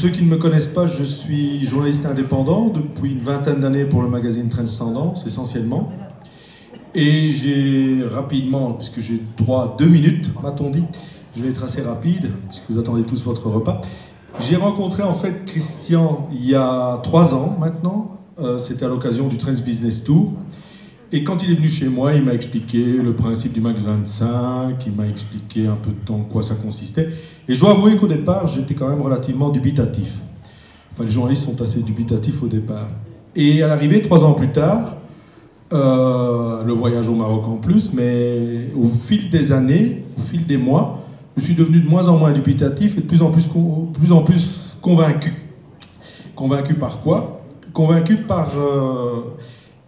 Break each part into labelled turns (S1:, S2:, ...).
S1: Pour ceux qui ne me connaissent pas, je suis journaliste indépendant depuis une vingtaine d'années pour le magazine Tendance, essentiellement. Et j'ai rapidement, puisque j'ai droit à deux minutes, m'a-t-on dit, je vais être assez rapide, puisque vous attendez tous votre repas. J'ai rencontré en fait Christian il y a trois ans maintenant. Euh, c'était à l'occasion du Trends Business Tour. Et quand il est venu chez moi, il m'a expliqué le principe du Max 25, il m'a expliqué un peu de temps quoi ça consistait. Et je dois avouer qu'au départ, j'étais quand même relativement dubitatif. Enfin, les journalistes sont assez dubitatifs au départ. Et à l'arrivée, trois ans plus tard, euh, le voyage au Maroc en plus, mais au fil des années, au fil des mois, je suis devenu de moins en moins dubitatif et de plus en plus, plus, en plus convaincu. Convaincu par quoi? Convaincu par euh,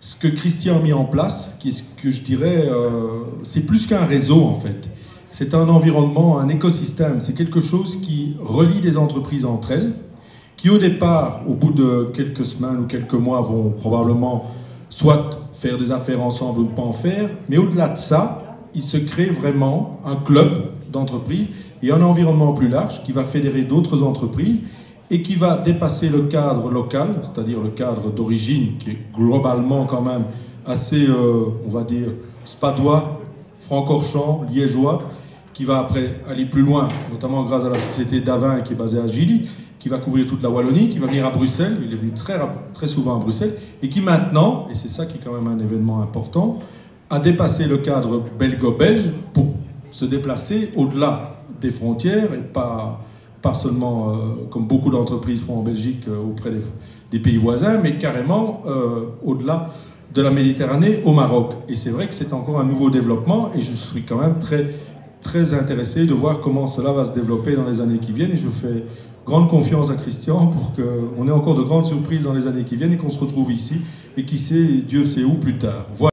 S1: ce que Christian a mis en place, qui est ce que je dirais, euh, c'est plus qu'un réseau en fait. C'est un environnement, un écosystème, c'est quelque chose qui relie des entreprises entre elles, qui au départ, au bout de quelques semaines ou quelques mois, vont probablement soit faire des affaires ensemble ou ne pas en faire, mais au-delà de ça, il se crée vraiment un club d'entreprises et un environnement plus large qui va fédérer d'autres entreprises et qui va dépasser le cadre local, c'est-à-dire le cadre d'origine, qui est globalement quand même assez, euh, on va dire, spadois, francorchamps, liégeois, qui va après aller plus loin, notamment grâce à la société d'Avin qui est basée à Gilly, qui va couvrir toute la Wallonie, qui va venir à Bruxelles, il est venu très, très souvent à Bruxelles, et qui maintenant, et c'est ça qui est quand même un événement important, a dépassé le cadre belgo-belge pour se déplacer au-delà des frontières et pas pas seulement euh, comme beaucoup d'entreprises font en Belgique euh, auprès des, pays voisins, mais carrément euh, au-delà de la Méditerranée au Maroc. Et c'est vrai que c'est encore un nouveau développement et je suis quand même très, très intéressé de voir comment cela va se développer dans les années qui viennent et je fais grande confiance à Christian pour qu'on ait encore de grandes surprises dans les années qui viennent et qu'on se retrouve ici et qui sait, Dieu sait où plus tard. Voilà.